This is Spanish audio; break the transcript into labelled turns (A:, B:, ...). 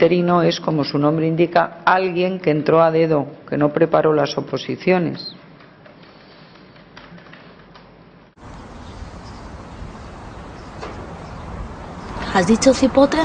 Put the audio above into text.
A: interino es, como su nombre indica, alguien que entró a dedo, que no preparó las oposiciones.
B: ¿Has dicho cipote?